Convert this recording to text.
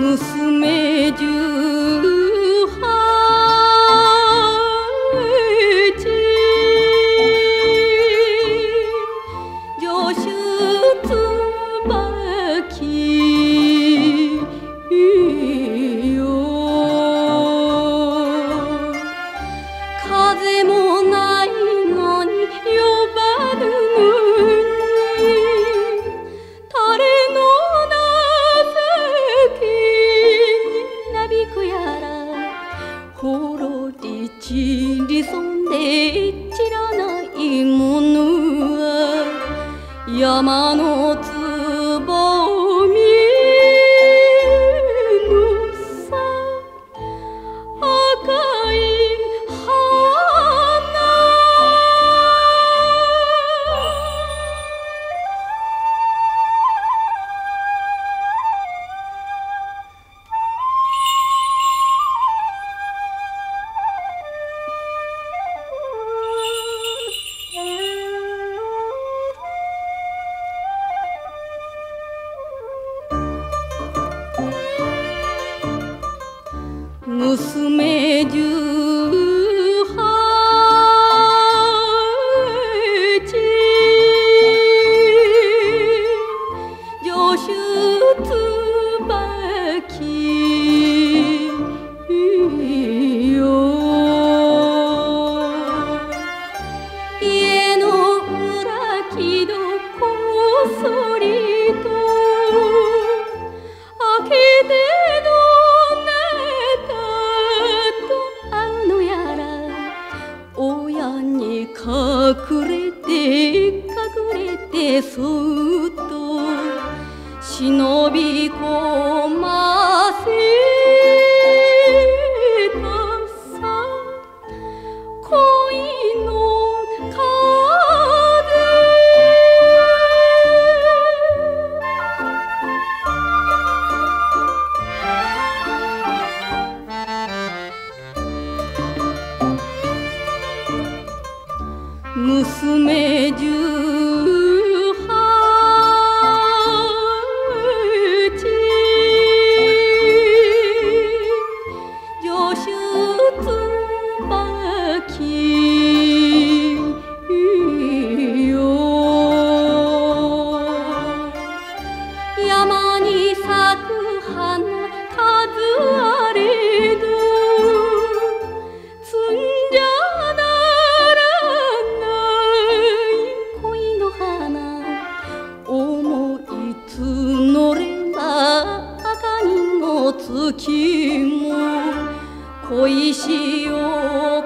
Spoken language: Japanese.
娘十八助手椿よ。風もちり散りそんで散らないものは山のつぼ娘十八助手椿よ。家の裏木戸れてそっと忍び込ませたさ恋の風娘十月も小石を